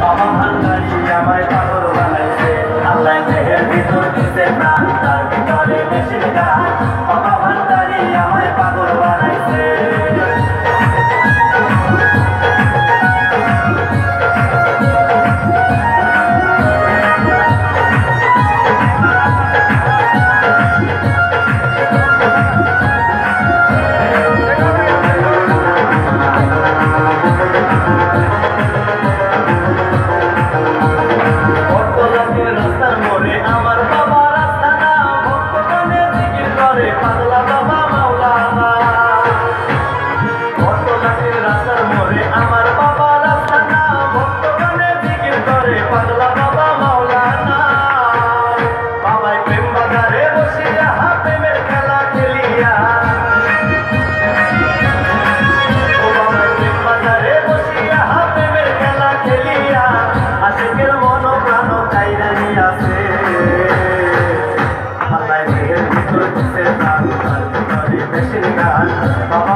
বাবা ভান্ডারি আমায় পাগল বানাইছে। আল্লাহ দেহের ভিতর Bapak